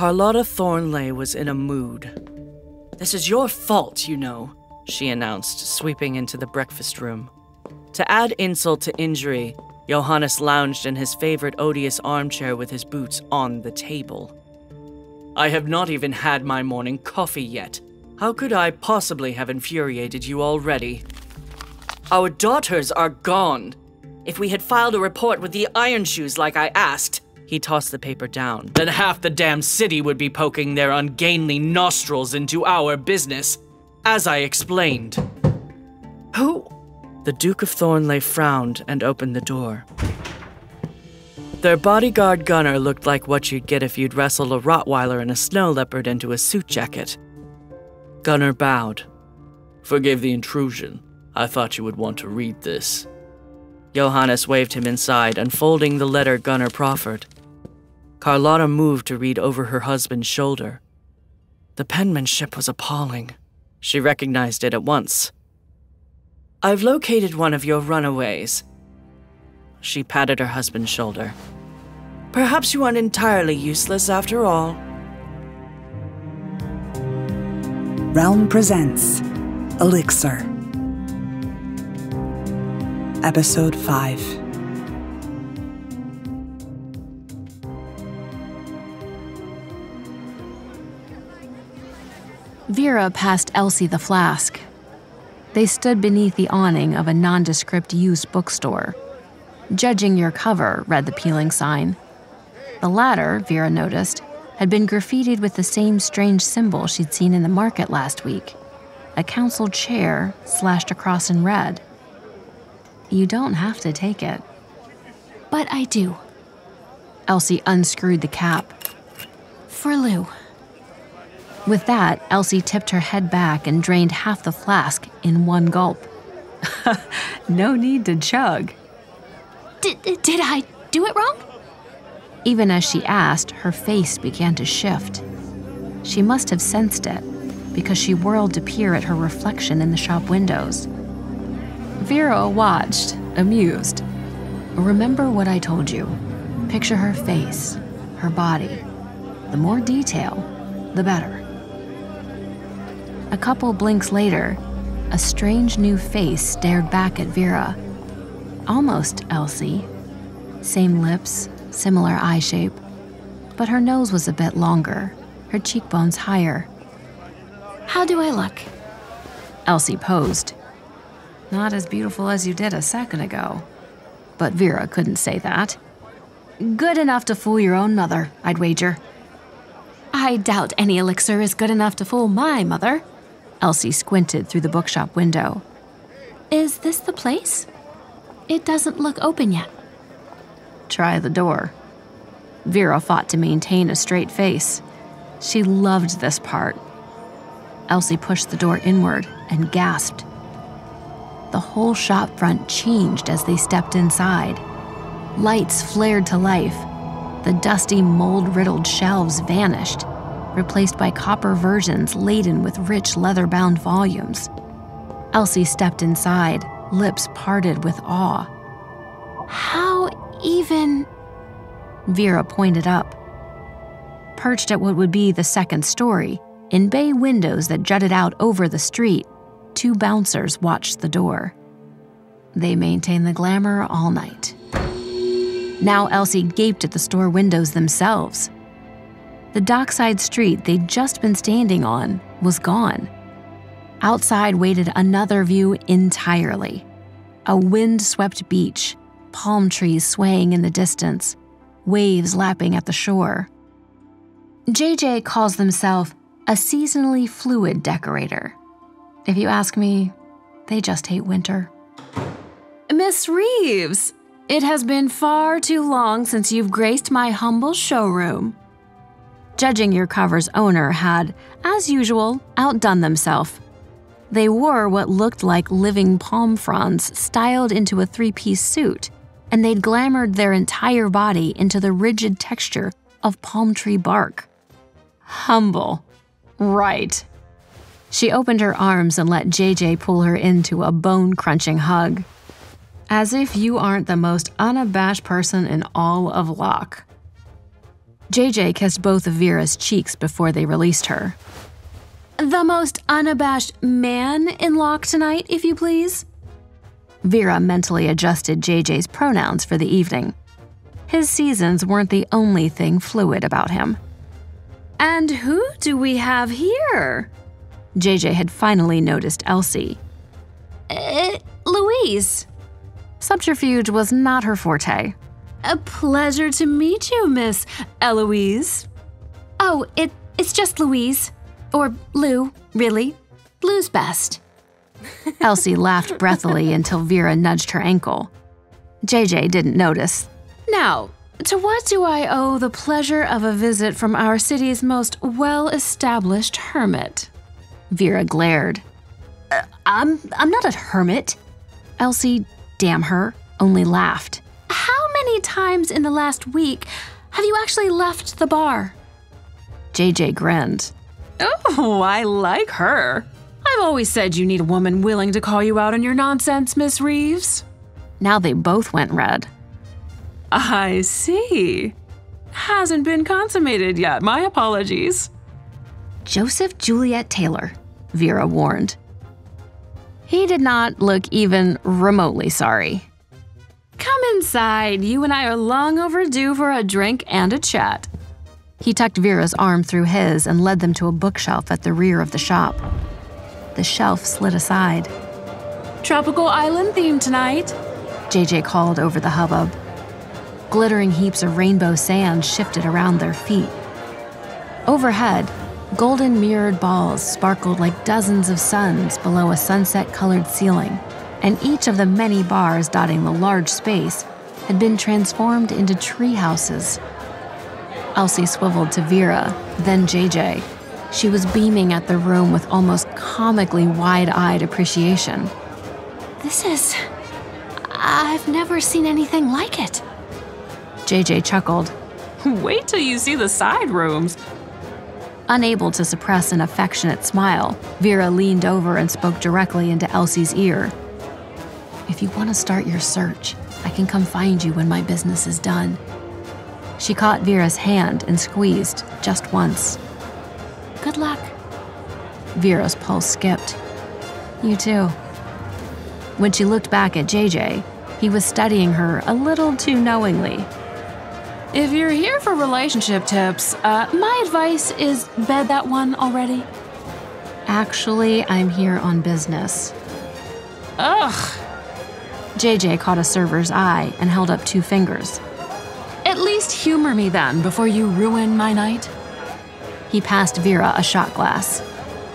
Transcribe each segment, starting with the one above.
Carlotta Thornley was in a mood. This is your fault, you know, she announced, sweeping into the breakfast room. To add insult to injury, Johannes lounged in his favorite odious armchair with his boots on the table. I have not even had my morning coffee yet. How could I possibly have infuriated you already? Our daughters are gone. If we had filed a report with the Iron Shoes like I asked, he tossed the paper down, then half the damn city would be poking their ungainly nostrils into our business, as I explained. Who? The Duke of Thornley frowned and opened the door. Their bodyguard gunner looked like what you'd get if you'd wrestled a Rottweiler and a snow leopard into a suit jacket. Gunner bowed. Forgive the intrusion. I thought you would want to read this. Johannes waved him inside, unfolding the letter Gunner proffered. Carlotta moved to read over her husband's shoulder. The penmanship was appalling. She recognized it at once. I've located one of your runaways. She patted her husband's shoulder. Perhaps you aren't entirely useless after all. Realm presents Elixir. Episode 5. Vera passed Elsie the flask. They stood beneath the awning of a nondescript used bookstore. Judging your cover, read the peeling sign. The latter, Vera noticed, had been graffitied with the same strange symbol she'd seen in the market last week a council chair slashed across in red. You don't have to take it. But I do. Elsie unscrewed the cap. For Lou. With that, Elsie tipped her head back and drained half the flask in one gulp. no need to chug. Did, did I do it wrong? Even as she asked, her face began to shift. She must have sensed it because she whirled to peer at her reflection in the shop windows. Vera watched, amused. Remember what I told you. Picture her face, her body. The more detail, the better. A couple blinks later, a strange new face stared back at Vera. Almost Elsie. Same lips, similar eye shape, but her nose was a bit longer, her cheekbones higher. How do I look? Elsie posed. Not as beautiful as you did a second ago. But Vera couldn't say that. Good enough to fool your own mother, I'd wager. I doubt any elixir is good enough to fool my mother. Elsie squinted through the bookshop window. Is this the place? It doesn't look open yet. Try the door. Vera fought to maintain a straight face. She loved this part. Elsie pushed the door inward and gasped. The whole shop front changed as they stepped inside. Lights flared to life. The dusty, mold riddled shelves vanished, replaced by copper versions laden with rich leather bound volumes. Elsie stepped inside, lips parted with awe. How even? Vera pointed up. Perched at what would be the second story, in bay windows that jutted out over the street, two bouncers watched the door. They maintained the glamour all night. Now Elsie gaped at the store windows themselves. The dockside street they'd just been standing on was gone. Outside waited another view entirely a wind swept beach, palm trees swaying in the distance, waves lapping at the shore. JJ calls himself a seasonally fluid decorator. If you ask me, they just hate winter. Miss Reeves, it has been far too long since you've graced my humble showroom. Judging Your Cover's owner had, as usual, outdone themselves. They wore what looked like living palm fronds styled into a three piece suit, and they'd glamored their entire body into the rigid texture of palm tree bark. Humble. Right. She opened her arms and let JJ pull her into a bone crunching hug. As if you aren't the most unabashed person in all of Locke. JJ kissed both of Vera's cheeks before they released her. The most unabashed man in Locke tonight, if you please. Vera mentally adjusted JJ's pronouns for the evening. His seasons weren't the only thing fluid about him. And who do we have here? JJ had finally noticed Elsie. Uh, Louise. Subterfuge was not her forte. A pleasure to meet you, Miss Eloise. Oh, it, it's just Louise. Or Lou, really. Lou's best. Elsie laughed breathily until Vera nudged her ankle. JJ didn't notice. Now, to what do I owe the pleasure of a visit from our city's most well established hermit? Vera glared. Uh, I'm, I'm not a hermit. Elsie, damn her, only laughed. How many times in the last week have you actually left the bar? JJ grinned. Oh, I like her. I've always said you need a woman willing to call you out on your nonsense, Miss Reeves. Now they both went red. I see. Hasn't been consummated yet. My apologies. Joseph Juliet Taylor, Vera warned. He did not look even remotely sorry. Inside. You and I are long overdue for a drink and a chat. He tucked Vera's arm through his and led them to a bookshelf at the rear of the shop. The shelf slid aside. Tropical island theme tonight, JJ called over the hubbub. Glittering heaps of rainbow sand shifted around their feet. Overhead, golden mirrored balls sparkled like dozens of suns below a sunset colored ceiling, and each of the many bars dotting the large space had been transformed into tree houses. Elsie swiveled to Vera, then JJ. She was beaming at the room with almost comically wide eyed appreciation. This is. I've never seen anything like it. JJ chuckled. Wait till you see the side rooms. Unable to suppress an affectionate smile, Vera leaned over and spoke directly into Elsie's ear. If you want to start your search, I can come find you when my business is done. She caught Vera's hand and squeezed just once. Good luck. Vera's pulse skipped. You too. When she looked back at JJ, he was studying her a little too knowingly. If you're here for relationship tips, uh, my advice is bed that one already. Actually, I'm here on business. Ugh. JJ caught a server's eye and held up two fingers. At least humor me then before you ruin my night. He passed Vera a shot glass.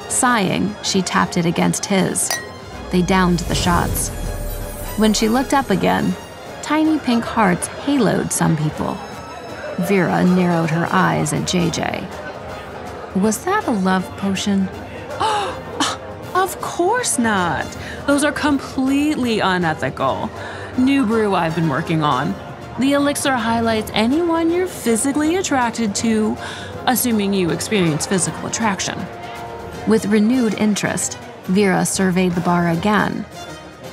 Sighing, she tapped it against his. They downed the shots. When she looked up again, tiny pink hearts haloed some people. Vera narrowed her eyes at JJ. Was that a love potion? Of course not. Those are completely unethical. New brew I've been working on. The elixir highlights anyone you're physically attracted to, assuming you experience physical attraction. With renewed interest, Vera surveyed the bar again.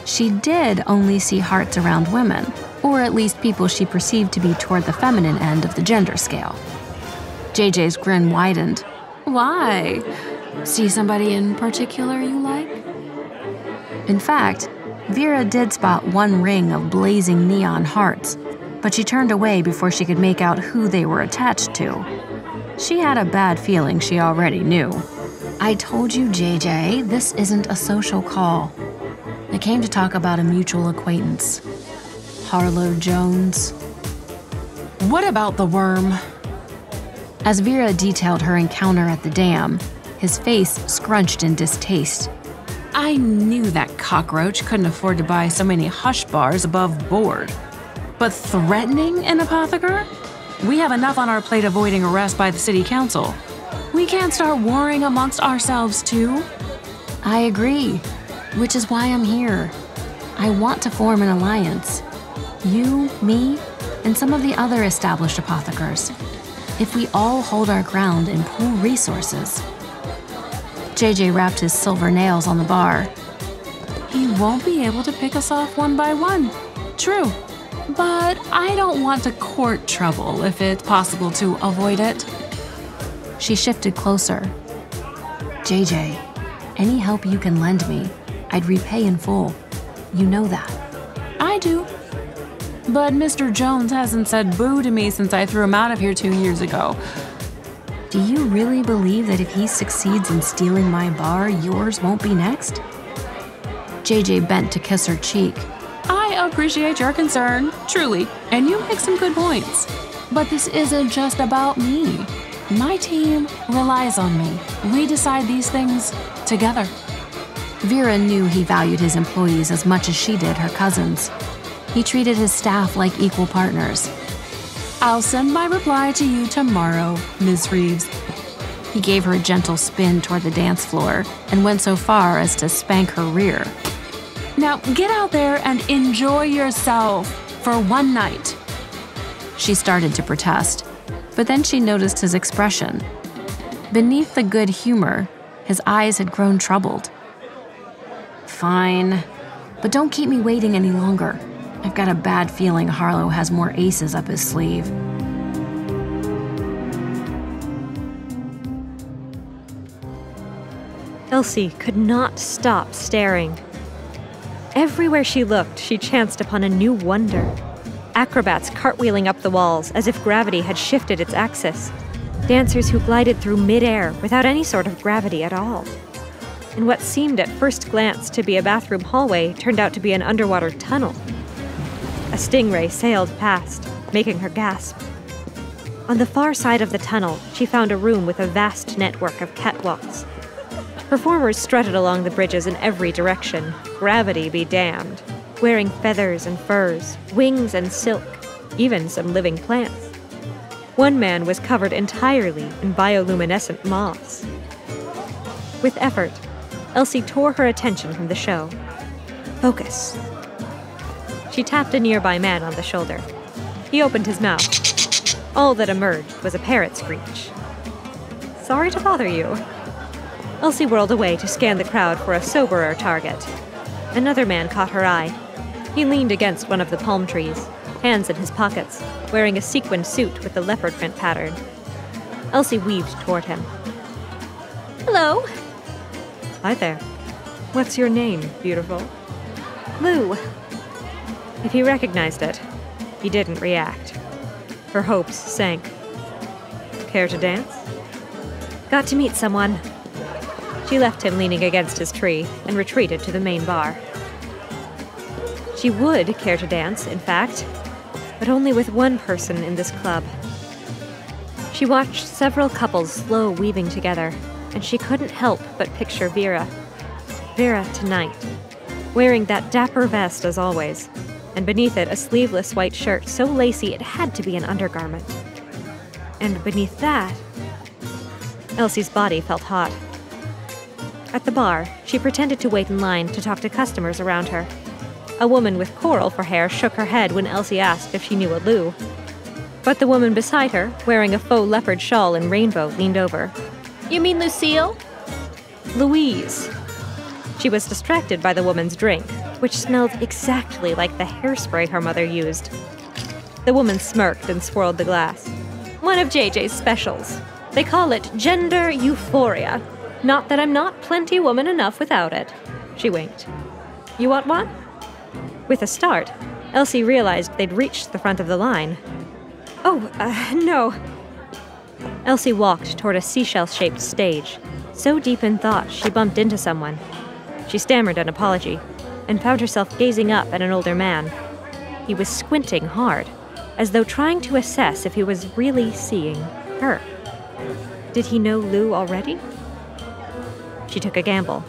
She did only see hearts around women, or at least people she perceived to be toward the feminine end of the gender scale. JJ's grin widened. Why? See somebody in particular you like? In fact, Vera did spot one ring of blazing neon hearts but she turned away before she could make out who they were attached to. She had a bad feeling she already knew. I told you, JJ, this isn't a social call. I came to talk about a mutual acquaintance. Harlow Jones. What about the worm? As Vera detailed her encounter at the dam, his face scrunched in distaste. I knew that cockroach couldn't afford to buy so many hush bars above board. But threatening an apothecary? We have enough on our plate avoiding arrest by the city council. We can't start warring amongst ourselves, too. I agree, which is why I'm here. I want to form an alliance. You, me, and some of the other established apothecaries. If we all hold our ground and pool resources. JJ rapped his silver nails on the bar. He won't be able to pick us off one by one. True. but I don't want to court trouble if it's possible to avoid it. She shifted closer. JJ, any help you can lend me, I'd repay in full. You know that. I do. But Mr. Jones hasn't said boo to me since I threw him out of here two years ago. Do you really believe that if he succeeds in stealing my bar, yours won't be next? JJ bent to kiss her cheek. I appreciate your concern, truly, and you make some good points. But this isn't just about me. My team relies on me. We decide these things together. Vera knew he valued his employees as much as she did her cousins. He treated his staff like equal partners. I'll send my reply to you tomorrow, Ms. Reeves. He gave her a gentle spin toward the dance floor and went so far as to spank her rear. Now get out there and enjoy yourself for one night. She started to protest, but then she noticed his expression. Beneath the good humor, his eyes had grown troubled. Fine, but don't keep me waiting any longer. I've got a bad feeling Harlow has more aces up his sleeve. Elsie could not stop staring. Everywhere she looked, she chanced upon a new wonder. Acrobats cartwheeling up the walls as if gravity had shifted its axis. Dancers who glided through midair without any sort of gravity at all. And what seemed at first glance to be a bathroom hallway turned out to be an underwater tunnel. A stingray sailed past, making her gasp. On the far side of the tunnel, she found a room with a vast network of catwalks. Performers strutted along the bridges in every direction, gravity be damned, wearing feathers and furs, wings and silk, even some living plants. One man was covered entirely in bioluminescent moths. With effort, Elsie tore her attention from the show. Focus. She tapped a nearby man on the shoulder. He opened his mouth. All that emerged was a parrot screech. Sorry to bother you. Elsie whirled away to scan the crowd for a soberer target. Another man caught her eye. He leaned against one of the palm trees, hands in his pockets, wearing a sequined suit with the leopard print pattern. Elsie weaved toward him. Hello. Hi there. What's your name, beautiful? Lou. If he recognized it, he didn't react. Her hopes sank. Care to dance? Got to meet someone. She left him leaning against his tree and retreated to the main bar. She would care to dance, in fact, but only with one person in this club. She watched several couples slow weaving together, and she couldn't help but picture Vera. Vera tonight, wearing that dapper vest as always, and beneath it a sleeveless white shirt so lacy it had to be an undergarment. And beneath that, Elsie's body felt hot. At the bar, she pretended to wait in line to talk to customers around her. A woman with coral for hair shook her head when Elsie asked if she knew a Lou. But the woman beside her, wearing a faux leopard shawl and rainbow, leaned over. You mean Lucille? Louise. She was distracted by the woman's drink, which smelled exactly like the hairspray her mother used. The woman smirked and swirled the glass. One of JJ's specials. They call it gender euphoria. Not that I'm not plenty woman enough without it. She winked. You want one? With a start, Elsie realized they'd reached the front of the line. Oh, uh, no. Elsie walked toward a seashell shaped stage. So deep in thought, she bumped into someone. She stammered an apology and found herself gazing up at an older man. He was squinting hard, as though trying to assess if he was really seeing her. Did he know Lou already? She took a gamble.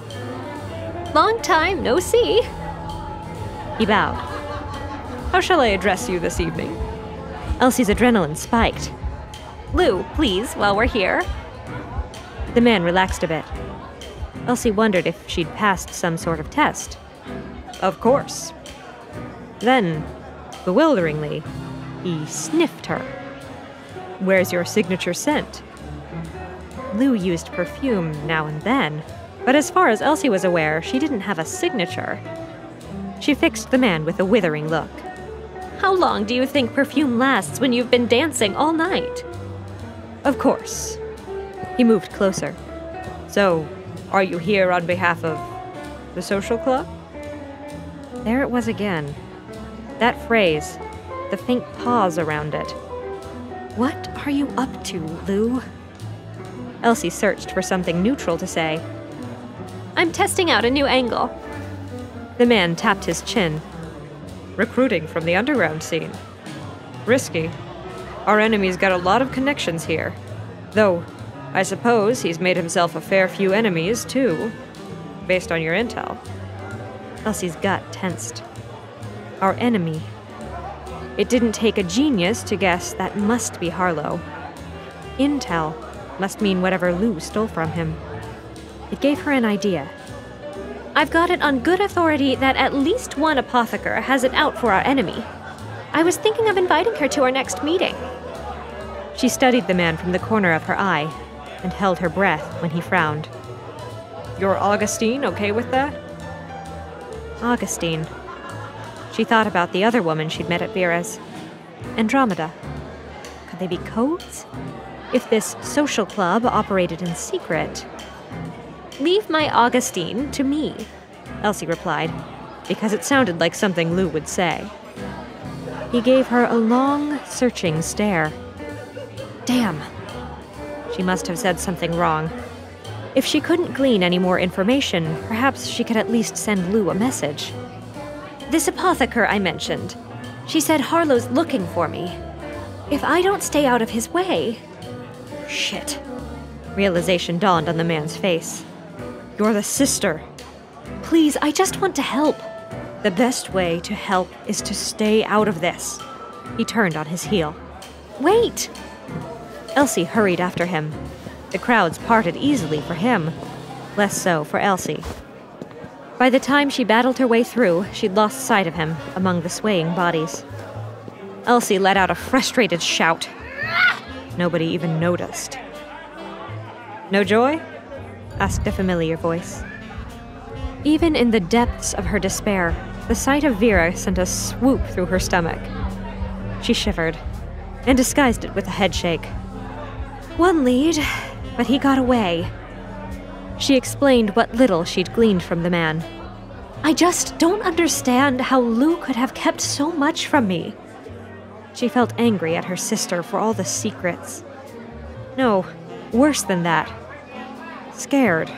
Long time no see. He bowed. How shall I address you this evening? Elsie's adrenaline spiked. Lou, please, while we're here. The man relaxed a bit. Elsie wondered if she'd passed some sort of test. Of course. Then, bewilderingly, he sniffed her. Where's your signature scent? Lou used perfume now and then, but as far as Elsie was aware, she didn't have a signature. She fixed the man with a withering look. How long do you think perfume lasts when you've been dancing all night? Of course. He moved closer. So, are you here on behalf of the social club? There it was again. That phrase, the faint pause around it. What are you up to, Lou? Elsie searched for something neutral to say. I'm testing out a new angle. The man tapped his chin. Recruiting from the underground scene. Risky. Our enemy's got a lot of connections here. Though, I suppose he's made himself a fair few enemies, too, based on your intel. Elsie's gut tensed. Our enemy. It didn't take a genius to guess that must be Harlow. Intel must mean whatever Lou stole from him. It gave her an idea. I've got it on good authority that at least one apothecary has it out for our enemy. I was thinking of inviting her to our next meeting. She studied the man from the corner of her eye and held her breath when he frowned. Your Augustine okay with that? Augustine. She thought about the other woman she'd met at Vera's. Andromeda. Could they be codes? If this social club operated in secret. Leave my Augustine to me, Elsie replied, because it sounded like something Lou would say. He gave her a long, searching stare. Damn. She must have said something wrong. If she couldn't glean any more information, perhaps she could at least send Lou a message. This apothecary I mentioned. She said Harlow's looking for me. If I don't stay out of his way. Shit. Realization dawned on the man's face. You're the sister. Please, I just want to help. The best way to help is to stay out of this. He turned on his heel. Wait! Elsie hurried after him. The crowds parted easily for him, less so for Elsie. By the time she battled her way through, she'd lost sight of him among the swaying bodies. Elsie let out a frustrated shout. Nobody even noticed. No joy? asked a familiar voice. Even in the depths of her despair, the sight of Vera sent a swoop through her stomach. She shivered and disguised it with a headshake. One lead, but he got away. She explained what little she'd gleaned from the man. I just don't understand how Lou could have kept so much from me. She felt angry at her sister for all the secrets. No, worse than that. Scared.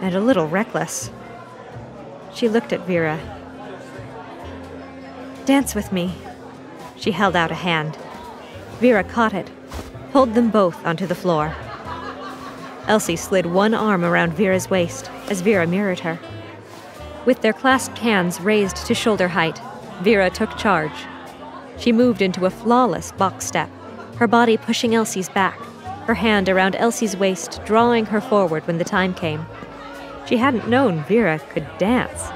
And a little reckless. She looked at Vera. Dance with me. She held out a hand. Vera caught it, pulled them both onto the floor. Elsie slid one arm around Vera's waist as Vera mirrored her. With their clasped hands raised to shoulder height, Vera took charge. She moved into a flawless box step, her body pushing Elsie's back, her hand around Elsie's waist, drawing her forward when the time came. She hadn't known Vera could dance.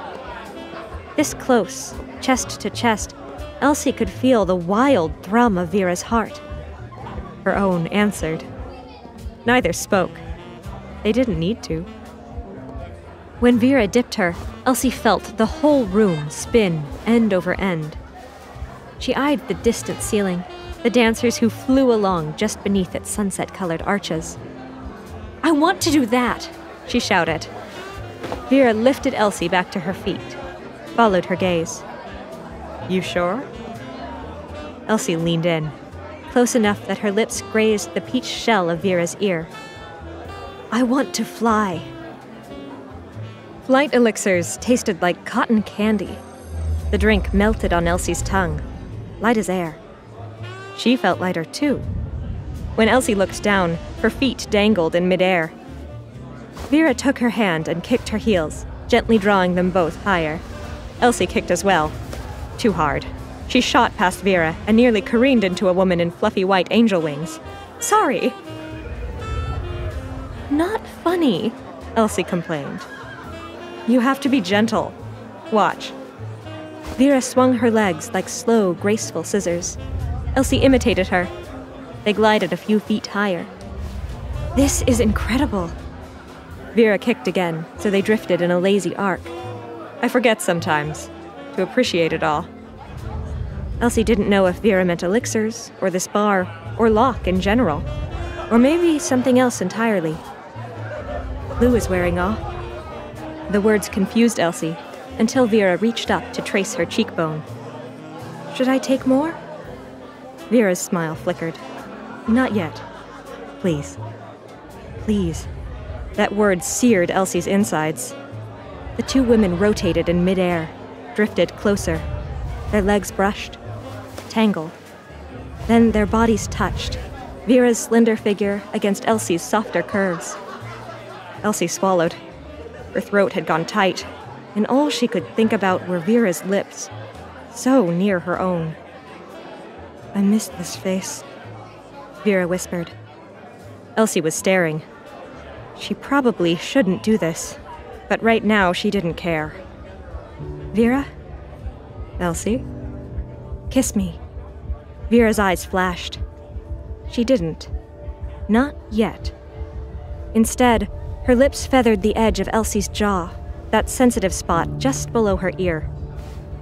This close, chest to chest, Elsie could feel the wild thrum of Vera's heart. Her own answered. Neither spoke. They didn't need to. When Vera dipped her, Elsie felt the whole room spin end over end. She eyed the distant ceiling, the dancers who flew along just beneath its sunset colored arches. I want to do that, she shouted. Vera lifted Elsie back to her feet, followed her gaze. You sure? Elsie leaned in, close enough that her lips grazed the peach shell of Vera's ear. I want to fly. Flight elixirs tasted like cotton candy. The drink melted on Elsie's tongue, light as air. She felt lighter too. When Elsie looked down, her feet dangled in midair. Vera took her hand and kicked her heels, gently drawing them both higher. Elsie kicked as well. Too hard. She shot past Vera and nearly careened into a woman in fluffy white angel wings. Sorry. Not funny, Elsie complained. You have to be gentle. Watch. Vera swung her legs like slow, graceful scissors. Elsie imitated her. They glided a few feet higher. This is incredible. Vera kicked again, so they drifted in a lazy arc. I forget sometimes to appreciate it all. Elsie didn't know if Vera meant elixirs, or this bar, or Locke in general, or maybe something else entirely. Lou is wearing off. The words confused Elsie until Vera reached up to trace her cheekbone. Should I take more? Vera's smile flickered. Not yet. Please. Please. That word seared Elsie's insides. The two women rotated in midair, drifted closer. Their legs brushed, tangled. Then their bodies touched, Vera's slender figure against Elsie's softer curves. Elsie swallowed. Her throat had gone tight, and all she could think about were Vera's lips, so near her own. I missed this face, Vera whispered. Elsie was staring. She probably shouldn't do this, but right now she didn't care. Vera? Elsie? Kiss me. Vera's eyes flashed. She didn't. Not yet. Instead, her lips feathered the edge of Elsie's jaw, that sensitive spot just below her ear.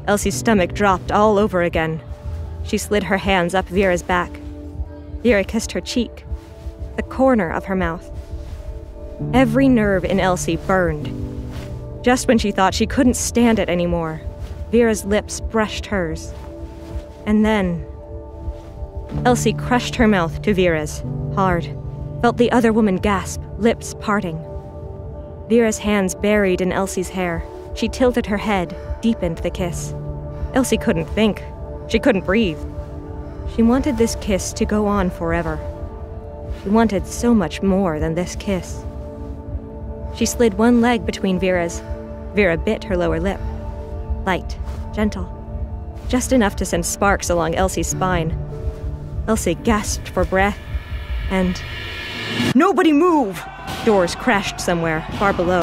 Elsie's stomach dropped all over again. She slid her hands up Vera's back. Vera kissed her cheek, the corner of her mouth. Every nerve in Elsie burned. Just when she thought she couldn't stand it anymore, Vera's lips brushed hers. And then Elsie crushed her mouth to Vera's, hard, felt the other woman gasp, lips parting. Vera's hands buried in Elsie's hair. She tilted her head, deepened the kiss. Elsie couldn't think. She couldn't breathe. She wanted this kiss to go on forever. She wanted so much more than this kiss. She slid one leg between Vera's. Vera bit her lower lip. Light, gentle, just enough to send sparks along Elsie's spine. Elsie gasped for breath, and. Nobody move! Doors crashed somewhere, far below.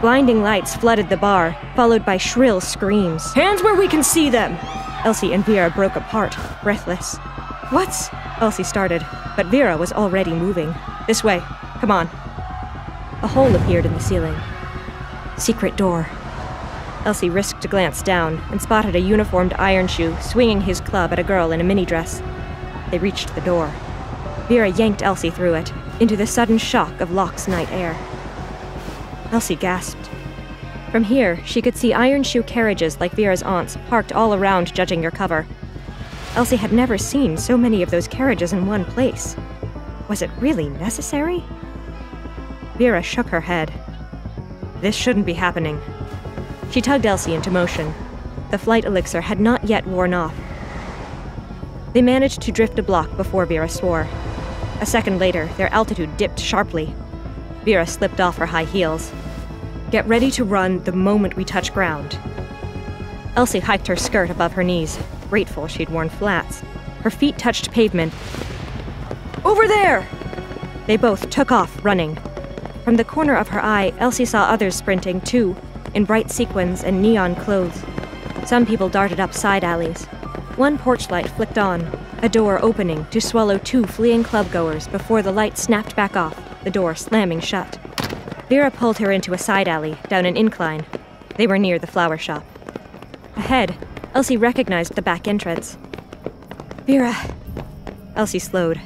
Blinding lights flooded the bar, followed by shrill screams. Hands where we can see them! Elsie and Vera broke apart, breathless. What's. Elsie started, but Vera was already moving. This way. Come on. A hole appeared in the ceiling. Secret door. Elsie risked a glance down and spotted a uniformed Ironshoe swinging his club at a girl in a mini dress. They reached the door. Vera yanked Elsie through it, into the sudden shock of Locke's night air. Elsie gasped. From here, she could see iron shoe carriages like Vera's aunt's parked all around judging your cover. Elsie had never seen so many of those carriages in one place. Was it really necessary? Vera shook her head. This shouldn't be happening. She tugged Elsie into motion. The flight elixir had not yet worn off, they managed to drift a block before Vera swore. A second later, their altitude dipped sharply. Vera slipped off her high heels. Get ready to run the moment we touch ground. Elsie hiked her skirt above her knees, grateful she'd worn flats. Her feet touched pavement. Over there! They both took off, running. From the corner of her eye, Elsie saw others sprinting, too, in bright sequins and neon clothes. Some people darted up side alleys, one porch light flicked on, a door opening to swallow two fleeing clubgoers before the light snapped back off, the door slamming shut. Vera pulled her into a side alley, down an incline. They were near the flower shop. Ahead, Elsie recognized the back entrance. Vera. Elsie slowed.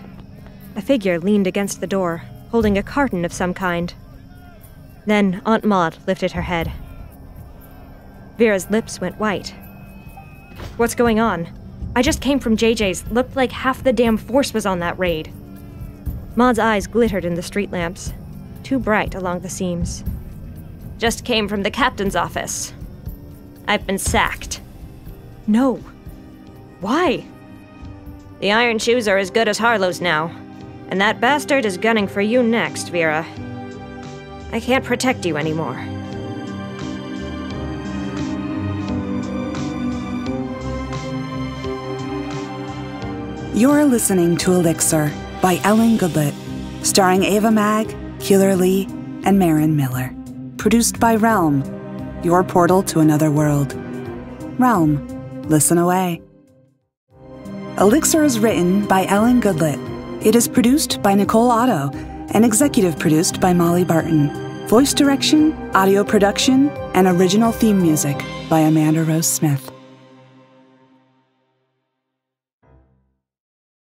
A figure leaned against the door, holding a carton of some kind. Then Aunt Maud lifted her head. Vera's lips went white, What's going on? I just came from JJ's. Looked like half the damn force was on that raid. Maud's eyes glittered in the street lamps, too bright along the seams. Just came from the captain's office. I've been sacked. No. Why? The Iron Shoes are as good as Harlow's now, and that bastard is gunning for you next, Vera. I can't protect you anymore. You're listening to Elixir by Ellen Goodlett, starring Ava Mag, Keeler Lee, and Marin Miller. Produced by Realm, your portal to another world. Realm, listen away. Elixir is written by Ellen Goodlett. It is produced by Nicole Otto and executive produced by Molly Barton. Voice direction, audio production, and original theme music by Amanda Rose Smith.